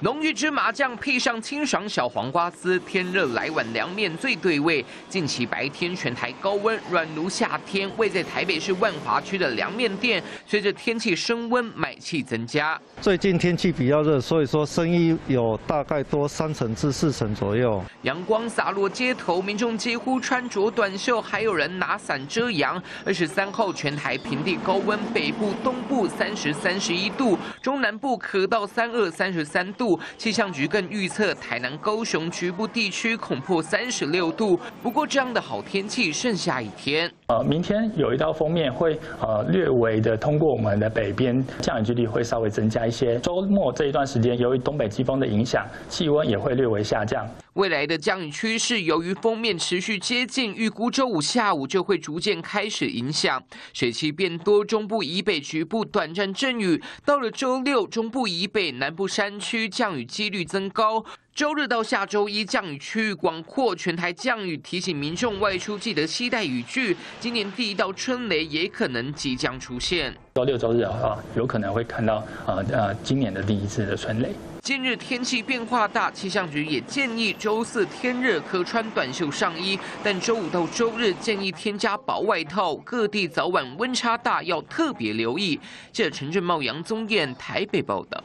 浓郁芝麻酱配上清爽小黄瓜丝，天热来碗凉面最对味。近期白天全台高温，软如夏天。位在台北市万华区的凉面店，随着天气升温，买气增加。最近天气比较热，所以说生意有大概多三成至四成左右。阳光洒落街头，民众几乎穿着短袖，还有人拿伞遮阳。二十三号全台平地高温，北部、东部三十三十一度，中南部可到三二三十三度。气象局更预测，台南、高雄局部地区恐破三十六度。不过，这样的好天气剩下一天。呃，明天有一道封面会呃略微的通过我们的北边，降雨几率会稍微增加一些。周末这一段时间，由于东北季风的影响，气温也会略微下降。未来的降雨趋势，由于封面持续接近，预估周五下午就会逐渐开始影响。水汽变多，中部以北局部短暂阵雨。到了周六，中部以北、南部山区降雨几率增高。周日到下周一，降雨区域广阔，全台降雨，提醒民众外出记得携带雨具。今年第一道春雷也可能即将出现。周六周日的话，有可能会看到呃呃今年的第一次的春雷。近日天气变化大，气象局也建议周四天热可穿短袖上衣，但周五到周日建议添加薄外套。各地早晚温差大，要特别留意。记者陈振茂、杨宗彦台北报道。